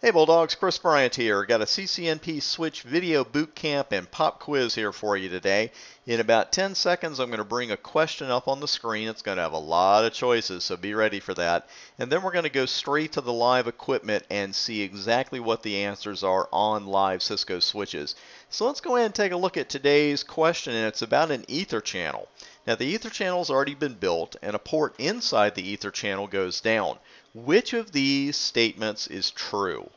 Hey Bulldogs, Chris Bryant here. Got a CCNP Switch video boot camp and pop quiz here for you today. In about 10 seconds, I'm going to bring a question up on the screen. It's going to have a lot of choices, so be ready for that. And then we're going to go straight to the live equipment and see exactly what the answers are on live Cisco switches. So let's go ahead and take a look at today's question, and it's about an Ether channel. Now the Ether channel has already been built, and a port inside the Ether channel goes down. Which of these statements is true?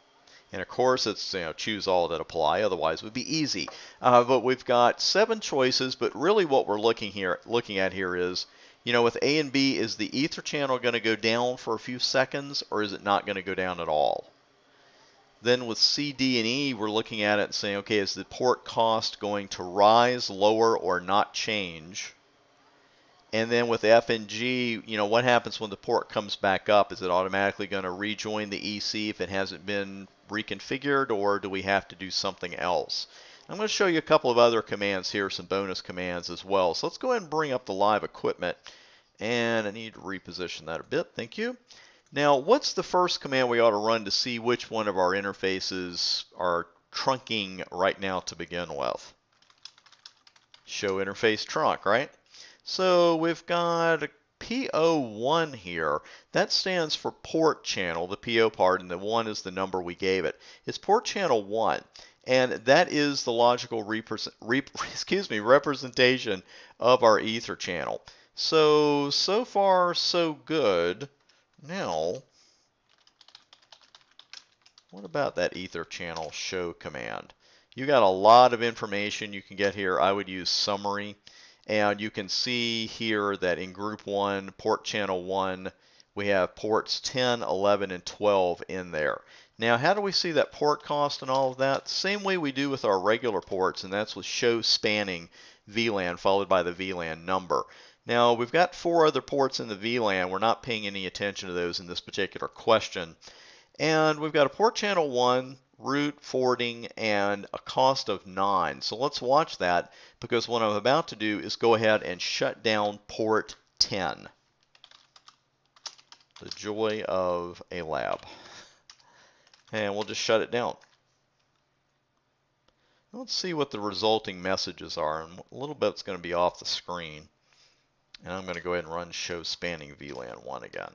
And of course, it's you know choose all that apply. Otherwise, it would be easy. Uh, but we've got seven choices. But really, what we're looking here, looking at here is, you know, with A and B, is the ether channel going to go down for a few seconds, or is it not going to go down at all? Then with C, D, and E, we're looking at it and saying, okay, is the port cost going to rise, lower, or not change? And then with F and G, you know, what happens when the port comes back up? Is it automatically going to rejoin the EC if it hasn't been reconfigured, or do we have to do something else? I'm going to show you a couple of other commands here, some bonus commands as well. So let's go ahead and bring up the live equipment. And I need to reposition that a bit. Thank you. Now, what's the first command we ought to run to see which one of our interfaces are trunking right now to begin with? Show interface trunk, right? So we've got PO1 here. That stands for port channel, the PO part, and the 1 is the number we gave it. It's port channel 1. And that is the logical excuse me, representation of our ether channel. So, so far, so good. Now, what about that ether channel show command? You got a lot of information you can get here. I would use summary. And you can see here that in group 1, port channel 1, we have ports 10, 11, and 12 in there. Now, how do we see that port cost and all of that? Same way we do with our regular ports, and that's with show spanning VLAN followed by the VLAN number. Now, we've got four other ports in the VLAN. We're not paying any attention to those in this particular question. And we've got a port channel 1, root, forwarding, and a cost of 9. So let's watch that because what I'm about to do is go ahead and shut down port 10. The joy of a lab. And we'll just shut it down. Let's see what the resulting messages are. And a little bit's going to be off the screen. And I'm going to go ahead and run show spanning VLAN 1 again.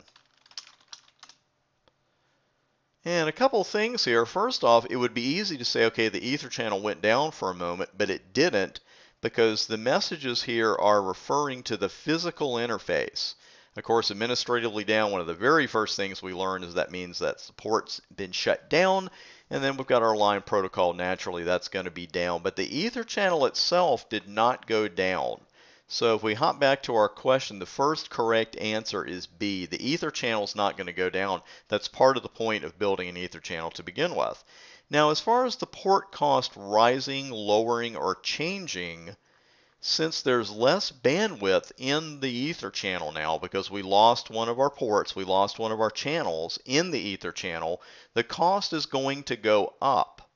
And a couple things here. First off, it would be easy to say, okay, the ether channel went down for a moment, but it didn't because the messages here are referring to the physical interface. Of course, administratively down, one of the very first things we learned is that means that support's been shut down, and then we've got our line protocol. Naturally, that's going to be down, but the ether channel itself did not go down. So if we hop back to our question, the first correct answer is B. The ether channel is not going to go down. That's part of the point of building an ether channel to begin with. Now, as far as the port cost rising, lowering, or changing, since there's less bandwidth in the ether channel now because we lost one of our ports, we lost one of our channels in the ether channel, the cost is going to go up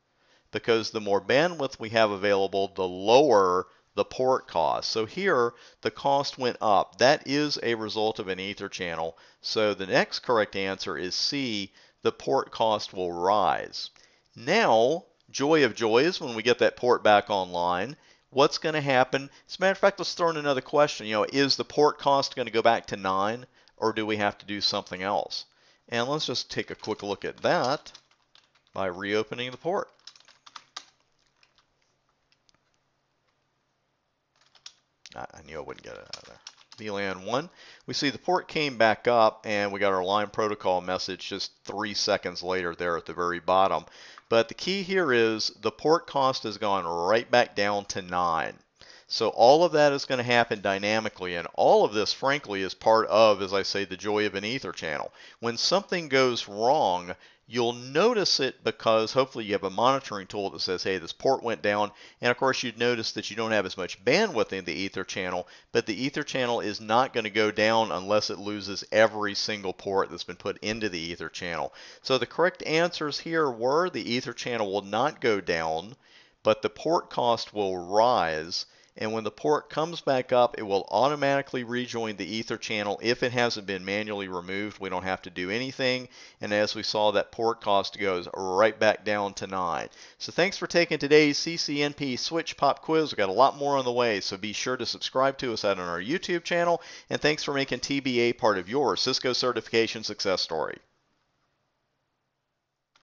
because the more bandwidth we have available, the lower the port cost. So here, the cost went up. That is a result of an ether channel. So the next correct answer is C, the port cost will rise. Now, joy of joys, when we get that port back online, what's going to happen? As a matter of fact, let's throw in another question. You know, is the port cost going to go back to 9, or do we have to do something else? And let's just take a quick look at that by reopening the port. I knew I wouldn't get it out of there. VLAN 1. We see the port came back up and we got our line protocol message just three seconds later there at the very bottom. But the key here is the port cost has gone right back down to 9. So all of that is going to happen dynamically, and all of this, frankly, is part of, as I say, the joy of an ether channel. When something goes wrong, You'll notice it because hopefully you have a monitoring tool that says, hey, this port went down. And of course, you'd notice that you don't have as much bandwidth in the Ether channel, but the Ether channel is not going to go down unless it loses every single port that's been put into the Ether channel. So the correct answers here were the Ether channel will not go down, but the port cost will rise. And when the port comes back up, it will automatically rejoin the Ether channel if it hasn't been manually removed. We don't have to do anything, and as we saw, that port cost goes right back down to 9. So thanks for taking today's CCNP Switch Pop Quiz. We've got a lot more on the way, so be sure to subscribe to us out on our YouTube channel, and thanks for making TBA part of your Cisco certification success story.